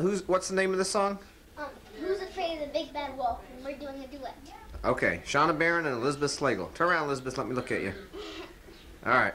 Who's what's the name of the song? Um, who's afraid of the big bad wolf? And we're doing a duet. Okay, Shauna Barron and Elizabeth Slagle. Turn around, Elizabeth. Let me look at you. All right.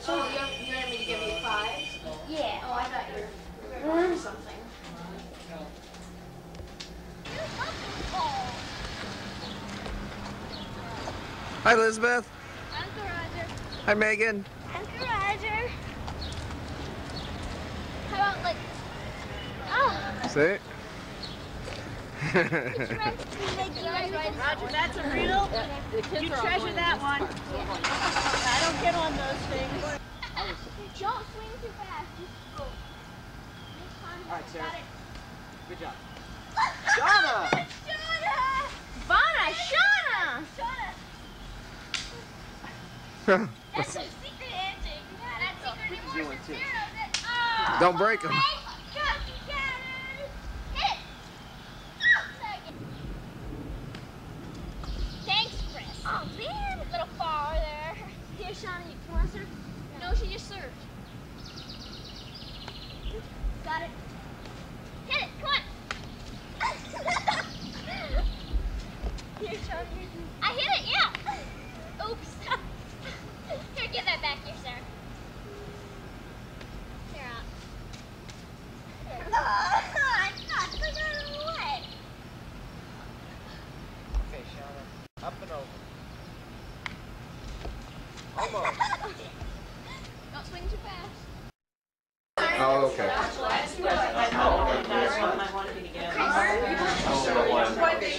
So, Oh, you, you want me to give you five? yeah. Oh, I thought you were going to something. Hi, Elizabeth. Uncle Roger. Hi, Megan. Uncle Roger. How about like, oh, See? That's a riddle. You treasure that one. I don't get on those things. Don't swing too fast. Just go. All right, Sarah. Good job. Shauna! Shauna! Vana, Shauna! Shauna! That's a secret. Oh, Don't break 'em. Hit it. Thanks, Chris. Oh, man. A little far there. You want to serve? No, she just served. Got it. Hit it. Come on. Here, Shauna. I hit it, yeah. Oops. Here, give that back here, Sarah. Here, out. I got it away. Okay, Shauna. Up and over. Almost. Don't swing too fast. Oh, okay. What do you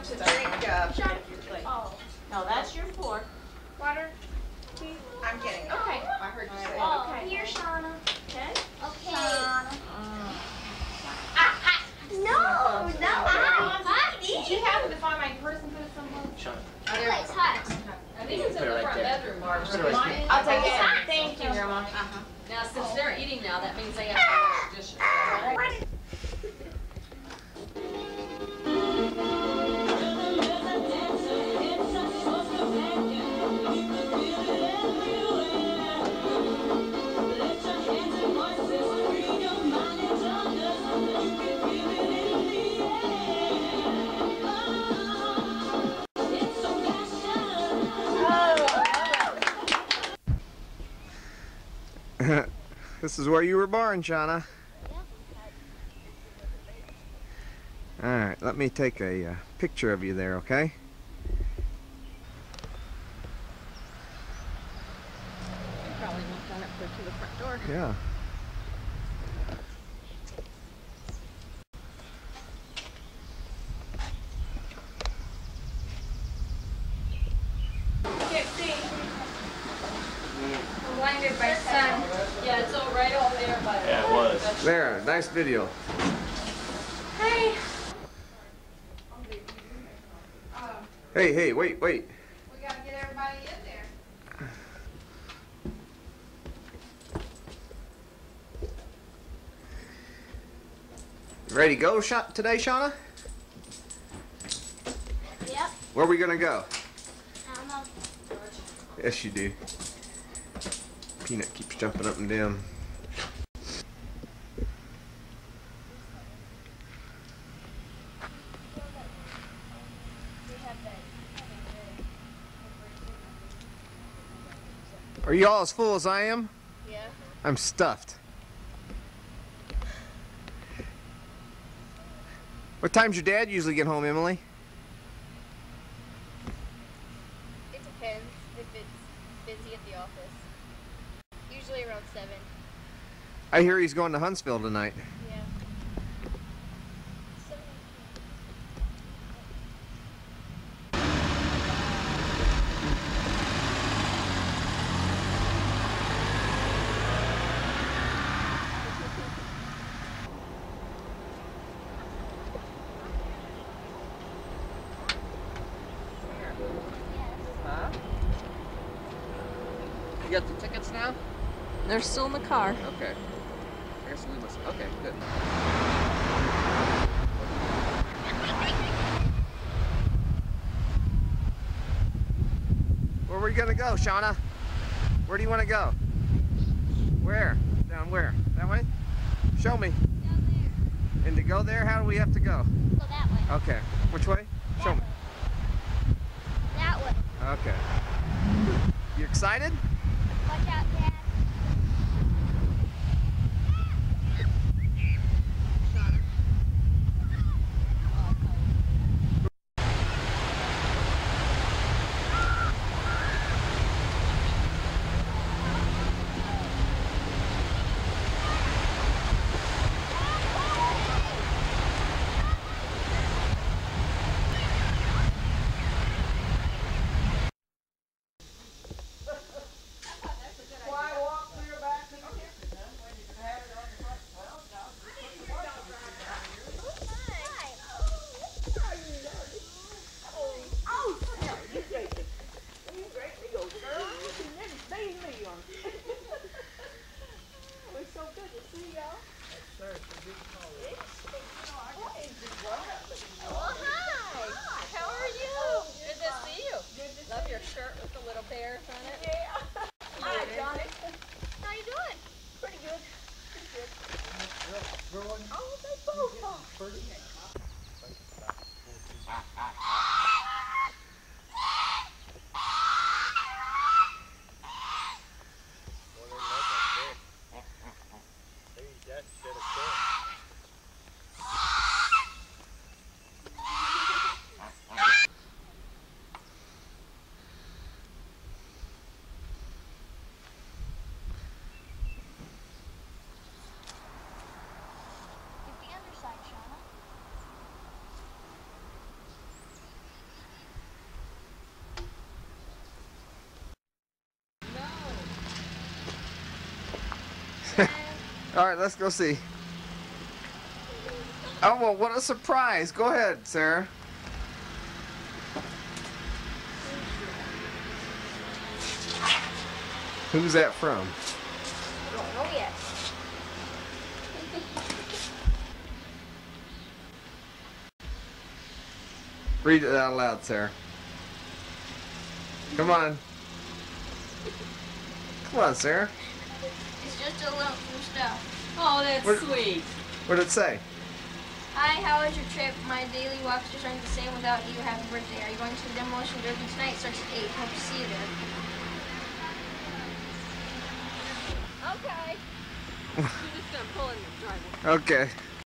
want to drink uh, of? No, that's your fork. Water? Tea? I'm kidding. Okay. I heard you say. Oh, here, Shauna. Okay. Okay. Shauna. No, no, I Did you happen to find my purse and put it somewhere? Oh, it's hot. I think it's in the front bedroom, Marge. Put it right I'll take it. Thank you, Grandma. Uh -huh. Now, since they're eating now, that means they have to ah, wash dishes. This is where you were born, Shauna. All right, let me take a uh, picture of you there, okay? Probably won't up there to the front door. Yeah. Blinded by sun. Yeah, it's all right over there, but. Yeah, it was. There, nice video. Hey. Hey, hey, wait, wait. We gotta get everybody in there. Ready to go shot today, Shauna? Yep. Where are we gonna go? I don't know. Yes, you do. Peanut keeps jumping up and down. Are you all as full as I am? Yeah. I'm stuffed. What time's your dad usually get home, Emily? if it's busy at the office. Usually around seven. I hear he's going to Huntsville tonight. Yeah. You got the tickets now? They're still in the car. Okay. I guess we must. Okay, good. Where are we gonna go, Shauna? Where do you want to go? Where? Down where? That way? Show me. And to go there, how do we have to go? Go that way. Okay. Which way? Show me. That way. Okay. You excited? All right, let's go see. Oh, well, what a surprise. Go ahead, Sarah. Who's that from? I Don't know yet. Read it out loud, Sarah. Come on. Come on, Sarah. It's just a little stuff. Oh, that's What- sweet. What did it say? Hi, how was your trip? My daily walks just aren't the same without you. Happy birthday. Are you going to the demolition derby tonight? Starts at 8. Hope to see you there. Okay. You're just gonna pull in the driveway. Okay.